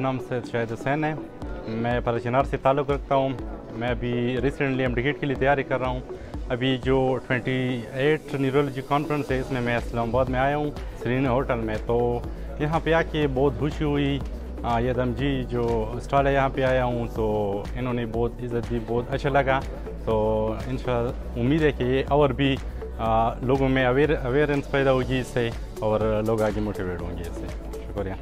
नाम सैद शाहिद हुसैन है। मैं पलचिनार से ताल्लुक़ रखता हूँ। मैं अभी रिसेंटली एम के लिए तैयारी कर रहा हूँ। अभी जो 28 न्यूरोलॉजी कॉन्फ्रेंस है इसमें मैं इस्लामाबाद में आया हूँ श्रीनगर होटल में। तो यहाँ पे आके बहुत खुशी हुई। यदम जी जो स्टॉल है यहाँ पे आया हूँ तो इन्होंने बहुत इज़्ज़त दी बहुत अच्छा लगा। तो इन उम्मीद है कि और भी आ, लोगों में अवेयर अवेयरनेस पैदा होगी इससे और लोग आगे मोटिवेट होंगे इससे। शुक्रिया।